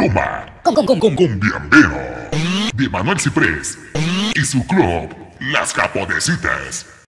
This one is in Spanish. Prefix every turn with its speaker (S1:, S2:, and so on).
S1: Maluma. Con, con, con, con, con Bienvenido. De Manuel Ciprés. Y su club, Las Japonesitas.